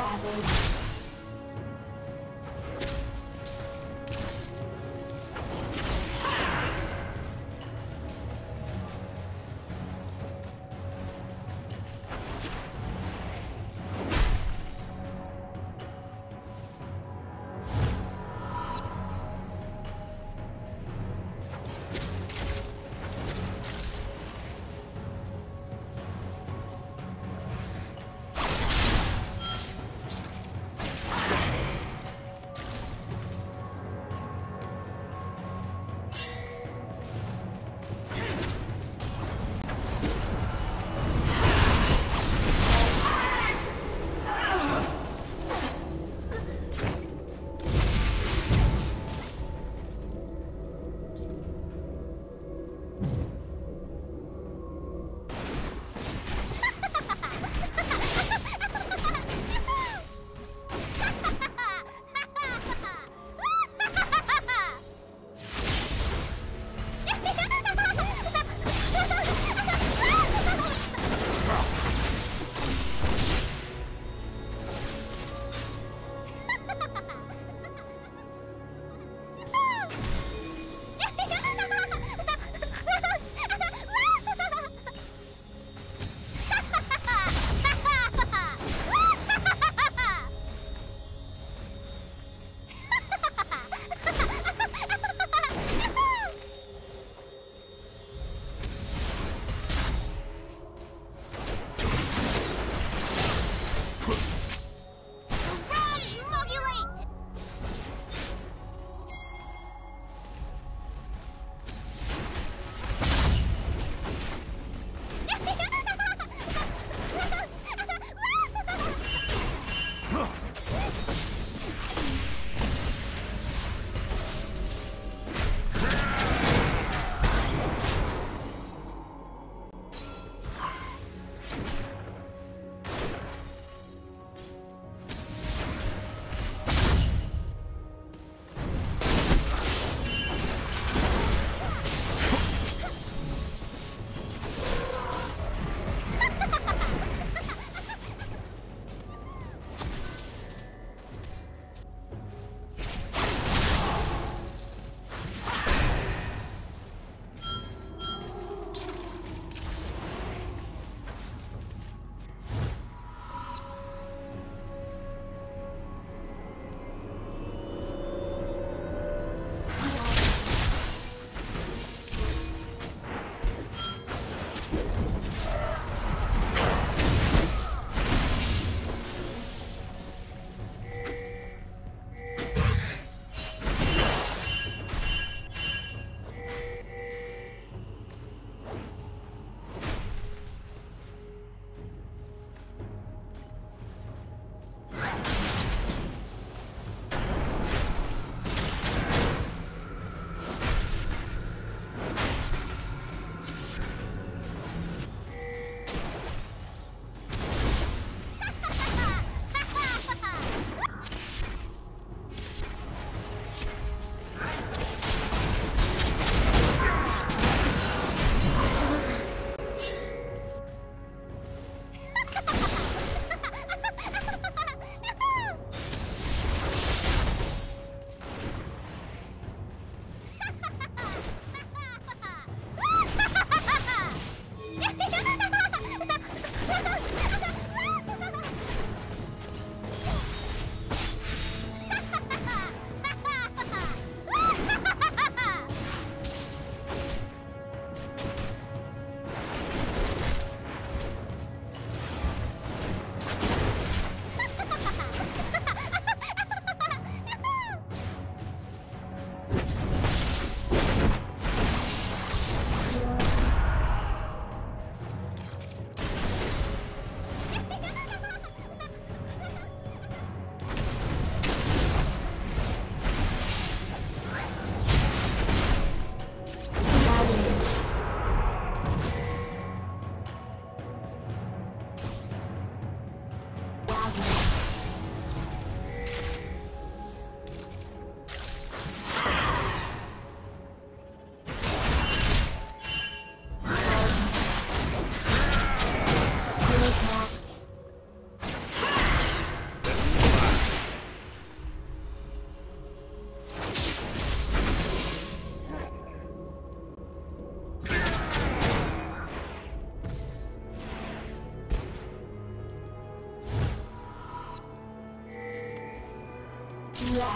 Ravage.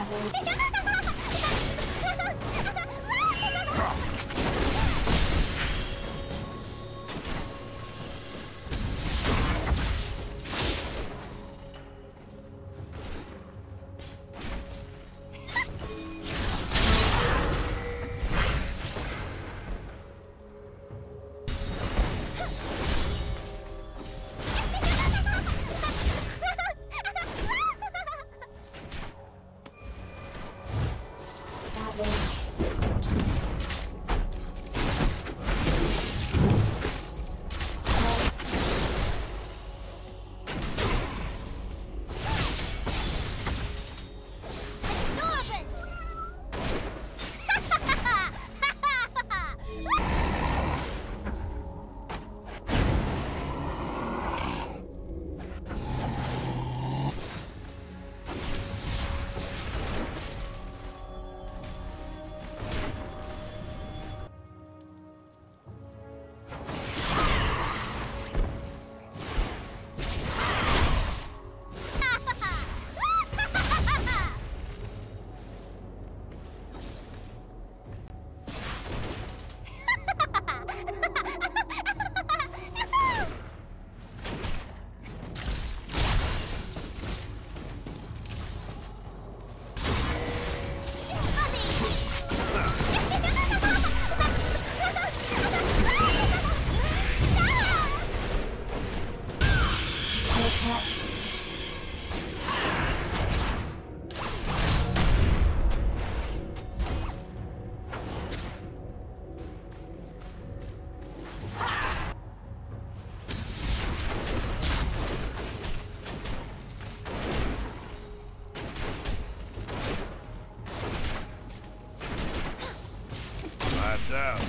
have it. out.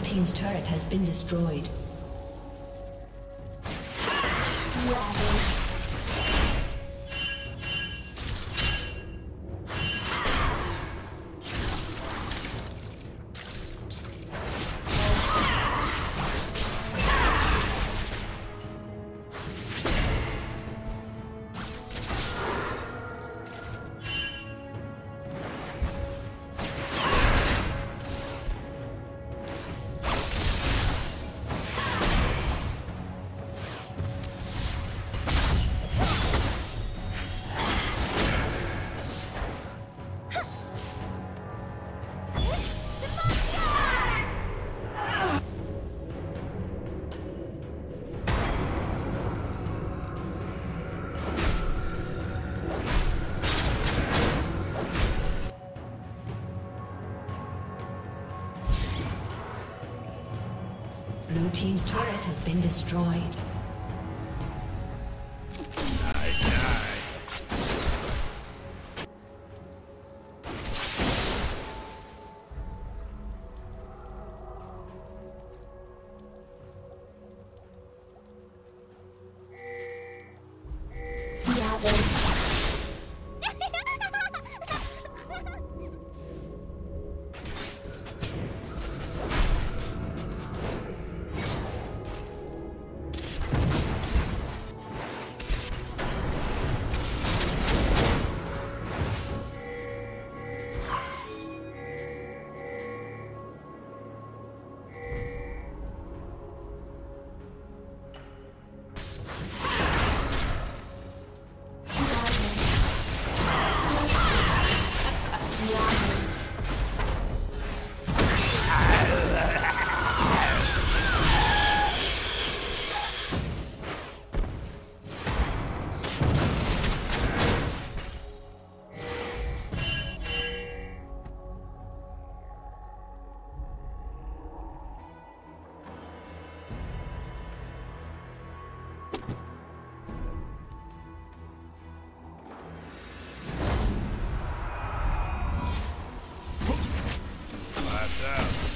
Team's turret has been destroyed. been destroyed. Gather. Destroyed.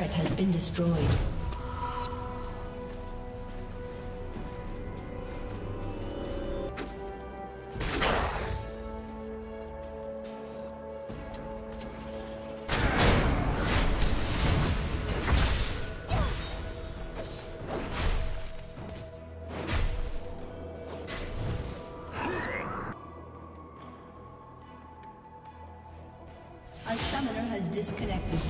Turret has been destroyed. A summoner has disconnected.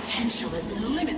Potential is limitless.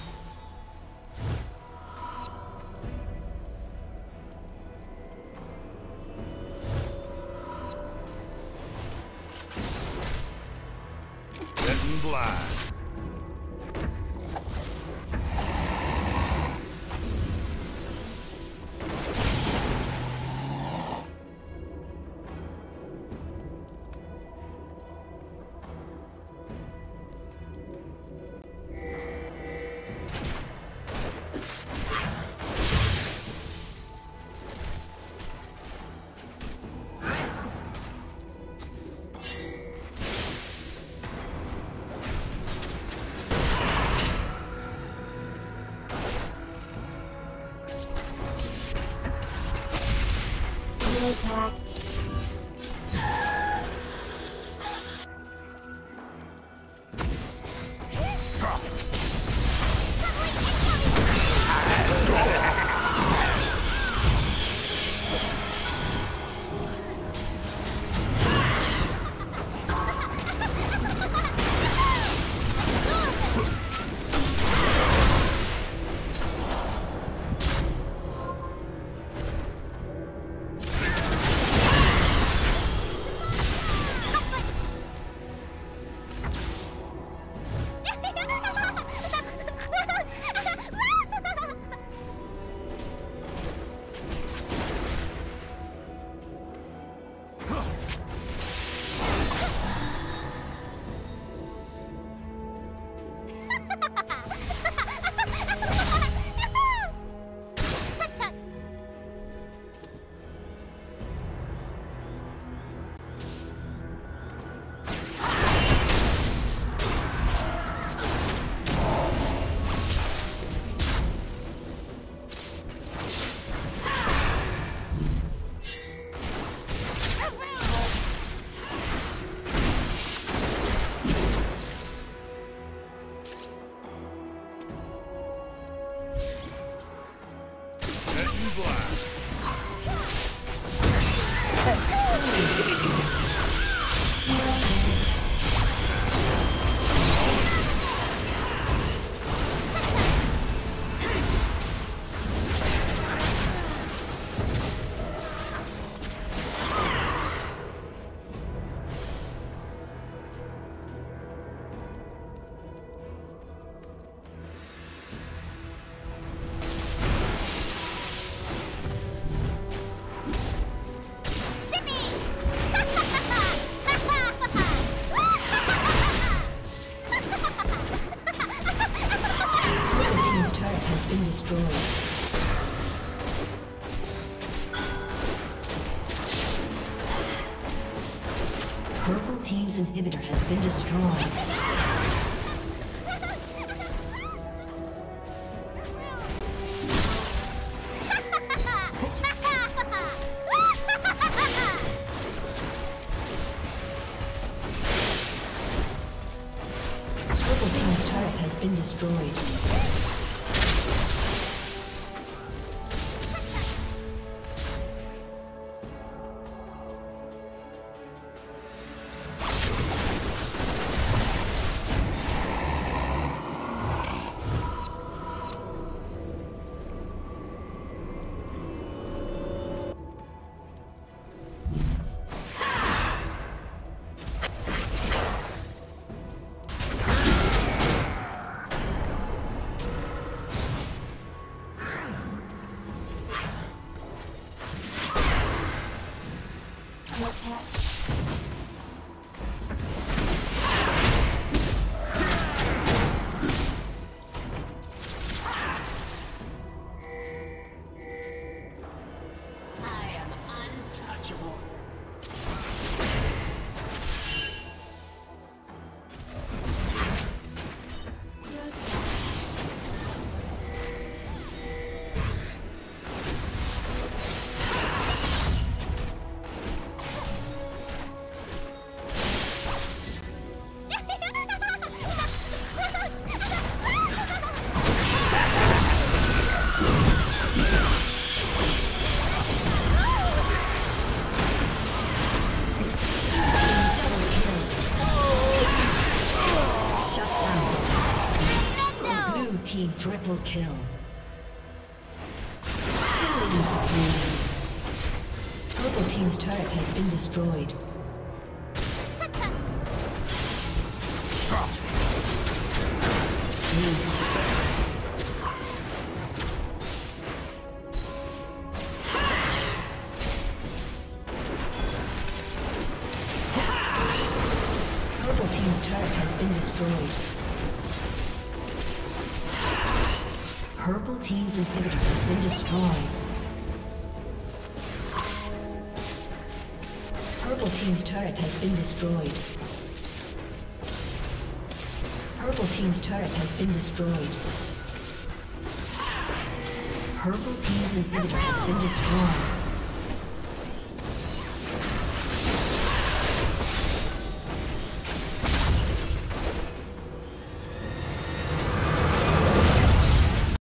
kill. Killing. Purple Team's turret has been destroyed. turret has been destroyed. Purple Team's inhibitor has been destroyed.